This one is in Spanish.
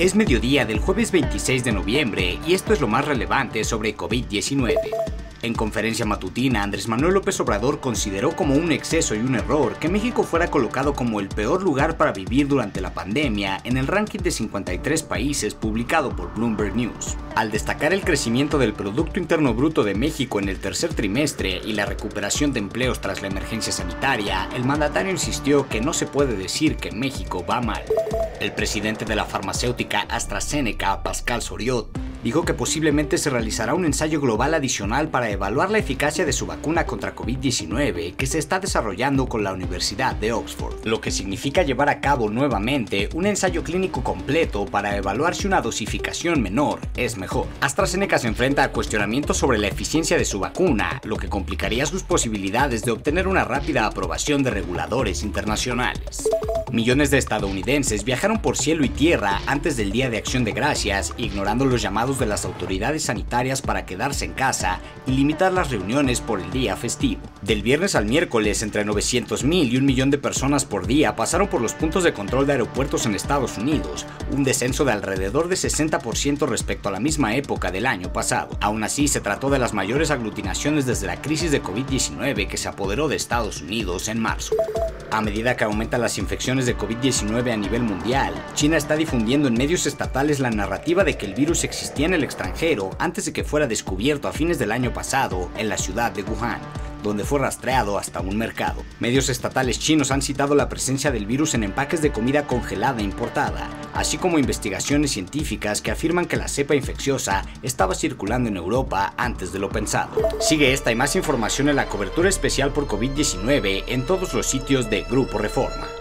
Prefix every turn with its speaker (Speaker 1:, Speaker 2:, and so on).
Speaker 1: Es mediodía del jueves 26 de noviembre y esto es lo más relevante sobre COVID-19. En conferencia matutina, Andrés Manuel López Obrador consideró como un exceso y un error que México fuera colocado como el peor lugar para vivir durante la pandemia en el ranking de 53 países publicado por Bloomberg News. Al destacar el crecimiento del Producto Interno Bruto de México en el tercer trimestre y la recuperación de empleos tras la emergencia sanitaria, el mandatario insistió que no se puede decir que México va mal. El presidente de la farmacéutica AstraZeneca, Pascal Soriot, dijo que posiblemente se realizará un ensayo global adicional para evaluar la eficacia de su vacuna contra COVID-19 que se está desarrollando con la Universidad de Oxford, lo que significa llevar a cabo nuevamente un ensayo clínico completo para evaluar si una dosificación menor es mejor. AstraZeneca se enfrenta a cuestionamientos sobre la eficiencia de su vacuna, lo que complicaría sus posibilidades de obtener una rápida aprobación de reguladores internacionales. Millones de estadounidenses viajaron por cielo y tierra antes del Día de Acción de Gracias, ignorando los llamados de las autoridades sanitarias para quedarse en casa y limitar las reuniones por el día festivo. Del viernes al miércoles, entre 900.000 y un millón de personas por día pasaron por los puntos de control de aeropuertos en Estados Unidos, un descenso de alrededor de 60% respecto a la misma época del año pasado. Aún así, se trató de las mayores aglutinaciones desde la crisis de COVID-19 que se apoderó de Estados Unidos en marzo. A medida que aumentan las infecciones de COVID-19 a nivel mundial, China está difundiendo en medios estatales la narrativa de que el virus existía en el extranjero antes de que fuera descubierto a fines del año pasado en la ciudad de Wuhan donde fue rastreado hasta un mercado. Medios estatales chinos han citado la presencia del virus en empaques de comida congelada importada, así como investigaciones científicas que afirman que la cepa infecciosa estaba circulando en Europa antes de lo pensado. Sigue esta y más información en la cobertura especial por COVID-19 en todos los sitios de Grupo Reforma.